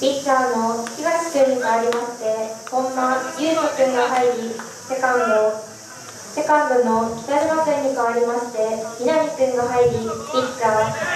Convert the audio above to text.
ピッチャーの東君に代わりまして本間優斗君が入りセカンドセカンドの北島君に代わりまして稲南君が入りピッチャー